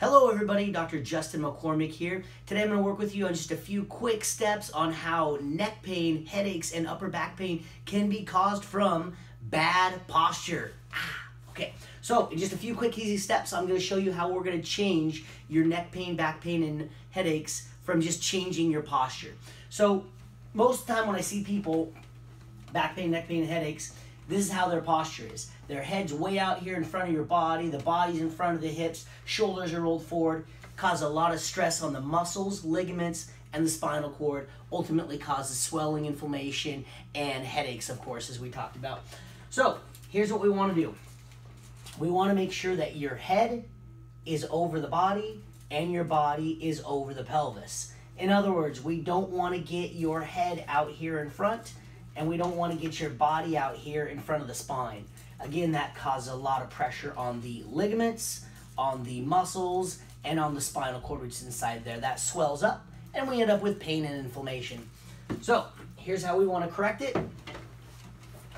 Hello everybody, Dr. Justin McCormick here. Today I'm going to work with you on just a few quick steps on how neck pain, headaches, and upper back pain can be caused from bad posture. Ah, okay, so in just a few quick easy steps, I'm going to show you how we're going to change your neck pain, back pain, and headaches from just changing your posture. So most of the time when I see people, back pain, neck pain, and headaches, this is how their posture is. Their head's way out here in front of your body, the body's in front of the hips, shoulders are rolled forward, cause a lot of stress on the muscles, ligaments, and the spinal cord, ultimately causes swelling, inflammation, and headaches, of course, as we talked about. So, here's what we want to do. We want to make sure that your head is over the body and your body is over the pelvis. In other words, we don't want to get your head out here in front and we don't want to get your body out here in front of the spine. Again, that causes a lot of pressure on the ligaments, on the muscles, and on the spinal cord, which is inside there. That swells up, and we end up with pain and inflammation. So, here's how we want to correct it.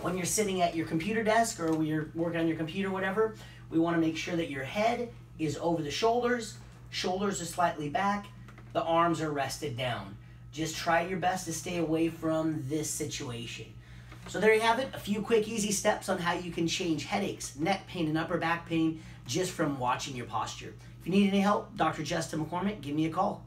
When you're sitting at your computer desk or when you're working on your computer, whatever, we want to make sure that your head is over the shoulders, shoulders are slightly back, the arms are rested down. Just try your best to stay away from this situation. So there you have it, a few quick easy steps on how you can change headaches, neck pain, and upper back pain just from watching your posture. If you need any help, Dr. Justin McCormick, give me a call.